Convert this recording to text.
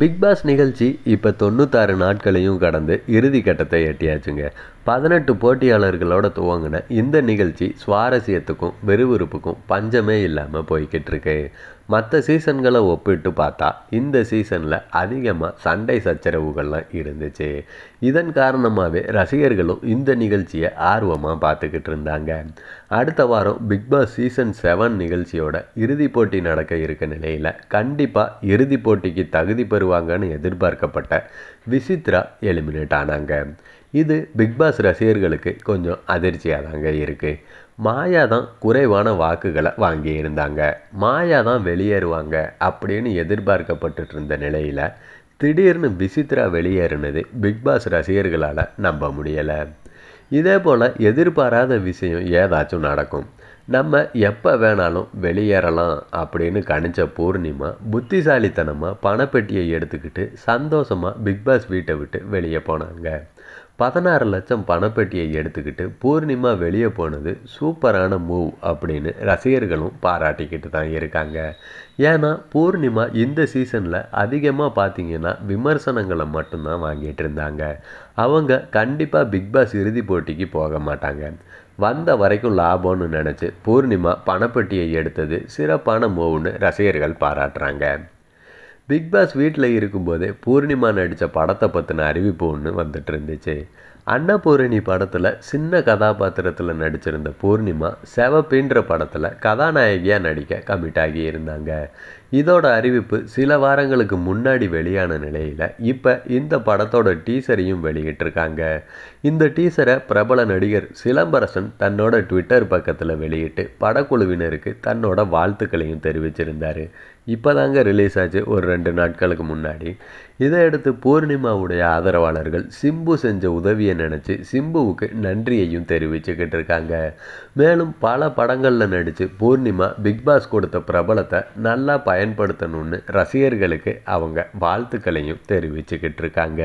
Big pass நிகழ்ச்சி இப்போ தொண்ணூத்தாறு நாட்களையும் கடந்து இறுதி கட்டத்தை எட்டியாச்சுங்க. பதினெட்டு போட்டியாளர்களோட துவங்கின இந்த நிகழ்ச்சி சுவாரஸ்யத்துக்கும் விறுவிறுப்புக்கும் பஞ்சமே இல்லாமல் போய்கிட்டு இருக்கு. மற்ற சீசன்களை ஒப்பிட்டு பார்த்தா இந்த சீசனில் அதிகமாக சண்டை சச்சரவுகள்லாம் இருந்துச்சு. இதன் காரணமாகவே ரசிகர்களும் இந்த நிகழ்ச்சியை ஆர்வமாக பார்த்துக்கிட்டு இருந்தாங்க. அடுத்த வாரம் பிக் பாஸ் சீசன் செவன் நிகழ்ச்சியோட இறுதிப் போட்டி நடக்க இருக்க நிலையில் கண்டிப்பாக இறுதிப் போட்டிக்கு தகுதி பெறுவாங்கன்னு எதிர்பார்க்கப்பட்ட விசித்ரா எலிமினேட் ஆனாங்க. இது பிக்பாஸ் ரசிகர்களுக்கு கொஞ்சம் அதிர்ச்சியாக தாங்க இருக்குது மாயா தான் குறைவான வாக்குகளை வாங்கி இருந்தாங்க. மாயா தான் வெளியேறுவாங்க அப்படின்னு எதிர்பார்க்கப்பட்டு இருந்த நிலையில் திடீர்னு விசித்ரா வெளியேறினது பிக்பாஸ் ரசிகர்களால் நம்ப முடியலை. இதே போல் எதிர்பாராத விஷயம் ஏதாச்சும் நடக்கும். நம்ம எப்போ வேணாலும் வெளியேறலாம் அப்படின்னு கணிச்ச பூர்ணிமா புத்திசாலித்தனமாக பணப்பெட்டியை எடுத்துக்கிட்டு சந்தோஷமாக பிக் பாஸ் வீட்டை விட்டு வெளியே போனாங்க. பதினாறு லட்சம் பணப்பெட்டியை எடுத்துக்கிட்டு பூர்ணிமா வெளியே போனது சூப்பரான மூவ் அப்படின்னு ரசிகர்களும் பாராட்டிக்கிட்டு தான் இருக்காங்க. ஏன்னா பூர்ணிமா இந்த சீசனில் அதிகமாக பார்த்தீங்கன்னா விமர்சனங்களை மட்டும்தான் வாங்கிட்டு இருந்தாங்க. அவங்க கண்டிப்பாக பிக் பாஸ் இறுதி போட்டிக்கு போக மாட்டாங்க. வந்த வரைக்கும் லாபம்னு நினச்சி பூர்ணிமா பணப்பெட்டியை எடுத்தது சிறப்பான மூவ்னு ரசிகர்கள் பாராட்டுறாங்க. பிக் பாஸ் வீட்டில் இருக்கும்போதே பூர்ணிமா நடித்த படத்தை பற்றின அறிவிப்பு ஒன்று வந்துட்டு இருந்துச்சு. அன்னபூரணி படத்தில் சின்ன கதாபாத்திரத்தில் நடிச்சிருந்த பூர்ணிமா செவப்பின்ற படத்தில் கதாநாயகியாக நடிக்க கமிட் ஆகி இருந்தாங்க. இதோட அறிவிப்பு சில வாரங்களுக்கு முன்னாடி வெளியான நிலையில் இப்போ இந்த படத்தோட டீசரையும் வெளியிட்டிருக்காங்க. இந்த டீசரை பிரபல நடிகர் சிலம்பரசன் தன்னோட ட்விட்டர் பக்கத்தில் வெளியிட்டு படக்குழுவினருக்கு தன்னோட வாழ்த்துக்களையும் தெரிவிச்சிருந்தார். இப்போ தாங்க ரிலீஸ் ஆச்சு ஒரு ரெண்டு நாட்களுக்கு முன்னாடி. இதை அடுத்து பூர்ணிமாவுடைய ஆதரவாளர்கள் சிம்பு செஞ்ச உதவியை நினச்சி சிம்புவுக்கு நன்றியையும் தெரிவிச்சுக்கிட்டு இருக்காங்க. மேலும் பல படங்களில் நடித்து பூர்ணிமா பிக்பாஸ் கொடுத்த பிரபலத்தை நல்லா பயன்படுத்தணும்னு ரசிகர்களுக்கு அவங்க வாழ்த்துக்களையும் தெரிவிச்சுக்கிட்டு இருக்காங்க.